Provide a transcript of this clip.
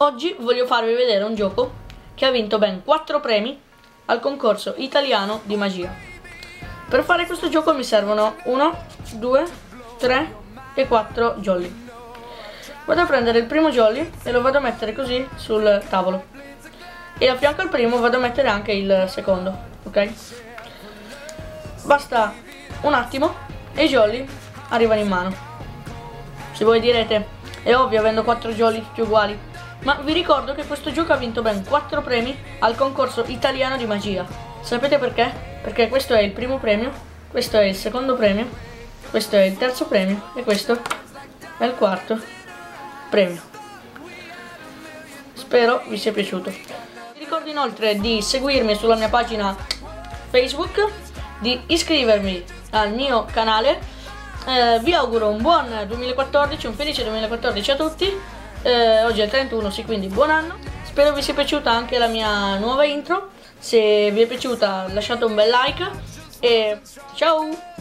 Oggi voglio farvi vedere un gioco che ha vinto ben 4 premi al concorso italiano di magia. Per fare questo gioco mi servono 1, 2, 3 e 4 jolly. Vado a prendere il primo jolly e lo vado a mettere così sul tavolo. E a fianco al primo vado a mettere anche il secondo, ok? Basta un attimo e i jolly arrivano in mano. Se voi direte, è ovvio avendo 4 jolly tutti uguali, ma vi ricordo che questo gioco ha vinto ben 4 premi al concorso italiano di magia. Sapete perché? Perché questo è il primo premio, questo è il secondo premio, questo è il terzo premio e questo è il quarto premio. Spero vi sia piaciuto. Vi ricordo inoltre di seguirmi sulla mia pagina Facebook, di iscrivermi al mio canale. Eh, vi auguro un buon 2014, un felice 2014 a tutti eh, oggi è il 31, sì, quindi buon anno. Spero vi sia piaciuta anche la mia nuova intro. Se vi è piaciuta lasciate un bel like e ciao!